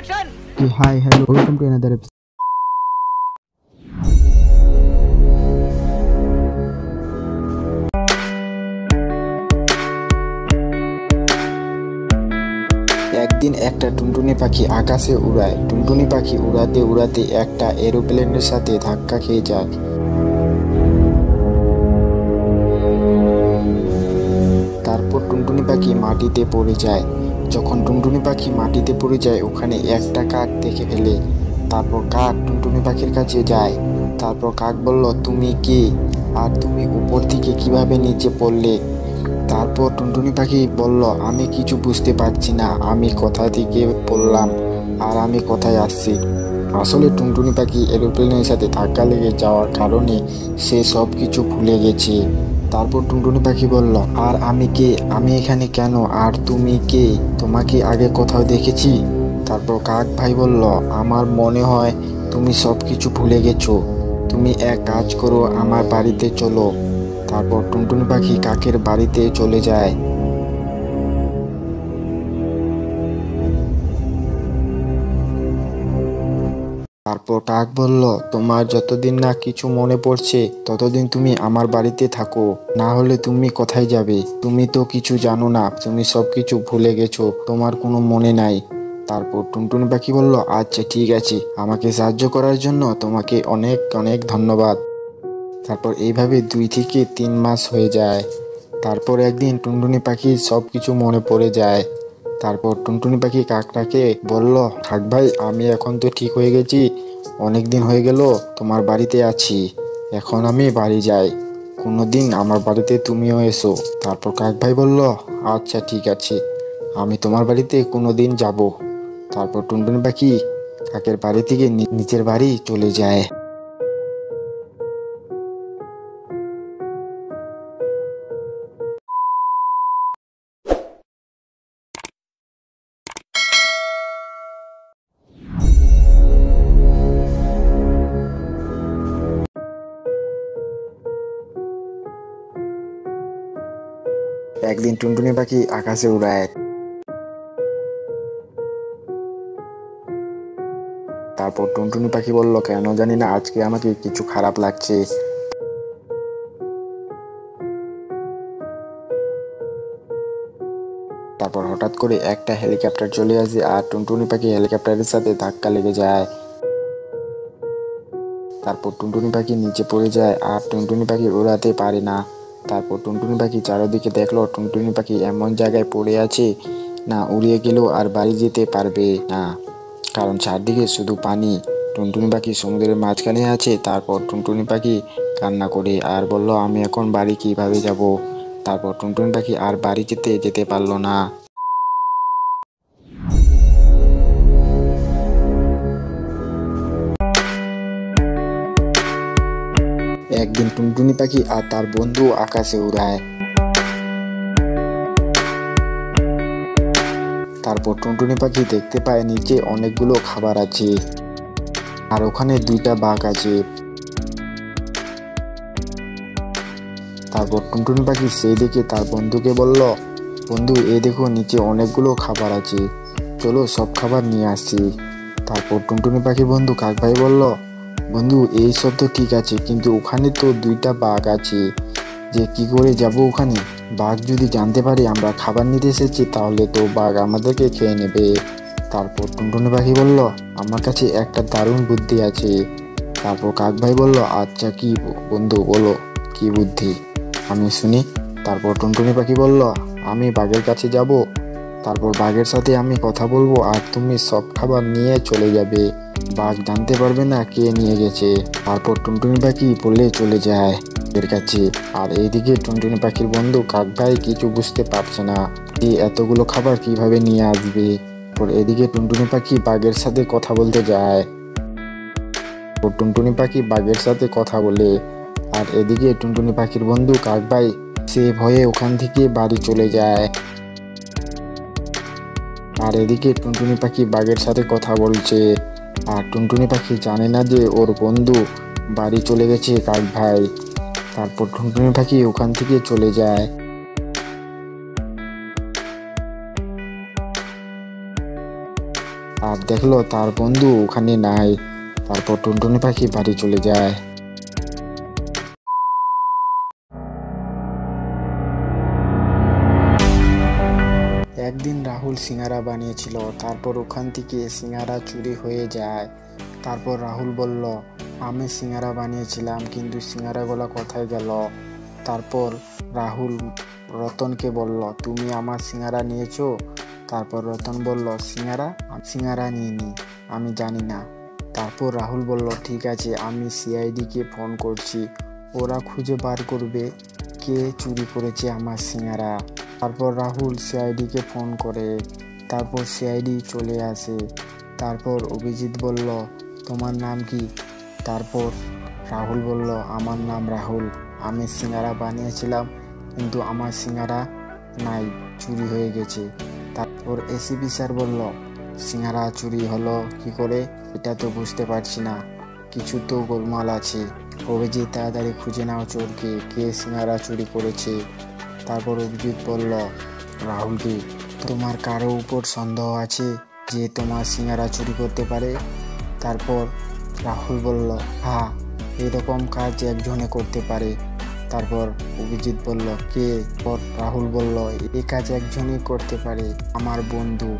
Action! Okay, hi, hello, welcome to another episode. একদিন একটা টুনটুনি পাখি আকাশে উড়ায় টুনটুনি পাখি উড়াতে উড়াতে একটা এরোপ্লেনের সাথে ধাক্কা খেয়ে যায় তারপর টুনটুনি পাখি মাটিতে পড়ে যায় যখন টুনটুনি পাখি মাটিতে পড়ে যায়, ওখানে একটা কাক দেখে ফেলে। তারপর কাক টুনটুনি পাখির কাছে যায়। তারপর কাক বলল, তুমি কে? আর তুমি উপর থেকে কীভাবে নিচে পড়লে? তারপর টুনটুনি পাখি বলল, আমি কিছু বুঝতে পারছি না। আমি কোথা থেকে পড়লাম? আর আমি কোথায় আসছি? আসলে টুনটুনি পাখি এরোপ্লেনের সাথে ধাক্কা লেগে যাওয়ার কারণে সে সব কিছু ভুলে গেছে। তারপর টুনটুনি পাখি বলল, আর আমি কে? আমি এখানে কেন? আর তুমি কে? তোমাকে আগে কোথাও দেখেছি? তারপর কাক ভাই বলল, আমার মনে হয় তুমি সব কিছু ভুলে গেছো। তুমি এক কাজ করো, আমার বাড়িতে চলো। তারপর টুনটুনি পাখি কাকের বাড়িতে চলে যায়। তারপর কাক বলল, তোমার যতদিন না কিছু মনে পড়ছে, ততদিন তুমি আমার বাড়িতে থাকো। না হলে তুমি কোথায় যাবে? তুমি তো কিছু জানো না, তুমি সব কিছু ভুলে গেছো, তোমার কোনো মনে নাই। তারপর টুনটুনি পাখি বলল আচ্ছা ঠিক আছে। আমাকে সাহায্য করার জন্য তোমাকে অনেক অনেক ধন্যবাদ। তারপর এইভাবে দুই থেকে তিন মাস হয়ে যায়। তারপর একদিন টুনটুনি পাখি সব কিছু মনে পড়ে যায়। তারপর টুনটুনি পাখি কাকটাকে বলল কাক ভাই, আমি এখন তো ঠিক হয়ে গেছি। অনেক দিন হয়ে গেল, তোমার বাড়িতে আছি। এখন আমি বাড়ি যাই। কোনো দিন আমার বাড়িতে তুমিও এসো। তারপর কাক ভাই বলল আচ্ছা ঠিক আছে। আমি তোমার বাড়িতে কোনো দিন যাব। তারপর টুনটুনি পাখি কাকের বাড়ি থেকে নি- নিচের বাড়ি চলে যায়। একদিন টুনটুনি পাখি আকাশে উড়ায়। তারপর টুনটুনি পাখি বলল, কেন জানি না, আজকে আমাকে কিছু খারাপ লাগছে। তারপর হঠাৎ করে একটা হেলিকপ্টার চলে আসে আর টুনটুনি পাখি হেলিকপ্টারের সাথে ধাক্কা লেগে যায়। তারপর টুনটুনি পাখি নিচে পড়ে যায় আর টুনটুনি পাখি উড়াতে পারে না। তারপর টুনটুনি পাখি চারিদিকে দেখল, টুনটুনি পাখি এমন জায়গায় পড়ে আছে না, উড়িয়ে গেলেও আর বাড়ি যেতে পারবে না। কারণ চারদিকে শুধু পানি। টুনটুনি পাখি সমুদ্রের মাঝখানে আছে, তারপর টুনটুনি পাখি কান্না করে আর বলল, আমি এখন বাড়ি কীভাবে যাব? তারপর টুনটুনি পাখি আর বাড়ি যেতে যেতে পারল না। একদিন টুনটুনি পাখি আর তার বন্ধু আকাশে উড়ায়। তারপর টুনটুনি পাখি দেখতে পায় নিচে অনেকগুলো খাবার আছে। আর ওখানে দুইটা বাঘ আছে। তারপর টুনটুনি পাখি সেই দেখে তার বন্ধুকে বলল, বন্ধু এ দেখো নিচে অনেকগুলো খাবার আছে। চলো সব খাবার নিয়ে আসছি। তারপর টুনটুনি পাখি বন্ধু কাক ভাই বলল বন্ধু, এই সব তো ঠিক আছে, কিন্তু ওখানে তো দুইটা বাঘ আছে। যে কি করে যাব ওখানে? বাঘ যদি জানতে পারে আমরা খাবার নিতে এসেছি, তাহলে তো বাঘ আমাদেরকে খেয়ে নেবে। তারপর টুনটুনি পাখি বলল, আমার কাছে একটা দারুণ বুদ্ধি আছে। তারপর কাক ভাই বলল আচ্ছা কি বন্ধু, বলো, কি বুদ্ধি? আমি শুনি। তারপর টুনটুনি পাখি বলল, আমি বাঘের কাছে যাব। তারপর বাঘের সাথে আমি কথা বলব আর তুমি সব খাবার নিয়ে চলে যাবে। বাঘ জানতে পারবে না কে নিয়ে গেছে। তারপর টুনটুনি পাখি বলে চলে যায় এর কাছে। আর এইদিকে টুনটুনি পাখির বন্ধু কাক ভাই কিছু বুঝতে পারছে না যে এতগুলো খাবার কীভাবে নিয়ে আসবে। তারপর এদিকে টুনটুনি পাখি বাঘের সাথে কথা বলতে যায়। টুনটুনি পাখি বাঘের সাথে কথা বলে। আর এদিকে টুনটুনি পাখির বন্ধু কাক ভাই সে ভয়ে ওখান থেকে বাড়ি চলে যায়। আর এদিকে টুনটুনি পাখি বাঘের সাথে কথা বলছে। আর টুনটুনি পাখি জানে না যে ওর বন্ধু বাড়ি চলে গেছে কাক ভাই। তারপর টুনটুনি পাখি ওখান থেকে চলে যায়। আর দেখল তার বন্ধু ওখানে নাই। তারপর টুনটুনি পাখি বাড়ি চলে যায়। রাহুল সিঙ্গারা বানিয়েছিল। তারপর ওখান থেকে সিঙ্গারা চুরি হয়ে যায়। তারপর রাহুল বলল, আমি সিঙ্গারা বানিয়েছিলাম, কিন্তু সিঙ্গারাগুলো কোথায় গেল? তারপর রাহুল রতনকে বলল, তুমি আমার সিঙ্গারা নিয়েছো? তারপর রতন বলল, সিঙ্গারা? সিঙ্গারা নিয়ে নি আমি জানি না। তারপর রাহুল বলল, ঠিক আছে, আমি সিআইডিকে ফোন করছি। ওরা খুঁজে বার করবে কে চুরি করেছে আমার সিঙ্গারা। তারপর রাহুল সিআইডিকে ফোন করে, তারপর সিআইডি চলে আসে, তারপর অভিজিৎ বলল, তোমার নাম কি? তারপর রাহুল বলল, আমার নাম রাহুল। আমি সিঙ্গারা বানিয়েছিলাম, কিন্তু আমার সিঙ্গারা নাই, চুরি হয়ে গেছে। তারপর এসিপি স্যার বলল, সিঙ্গারা চুরি হলো কি করে? এটা তো বুঝতে পারছি না। কিছু তো গোলমাল আছে। অভিজিৎ তাড়াতাড়ি খুঁজে নাও চোরকে, কে সিঙ্গারা চুরি করেছে? তারপর অভিজিৎ বলল রাহুলকে তোমার কারও উপর সন্দেহ আছে যে তোমার সিঙ্গারা চুরি করতে পারে? তারপর রাহুল বলল হ্যাঁ এরকম কাজ একজনে করতে পারে। তারপর অভিজিৎ বলল, কে? পর রাহুল বলল, এ কাজ একজনই করতে পারে, আমার বন্ধু।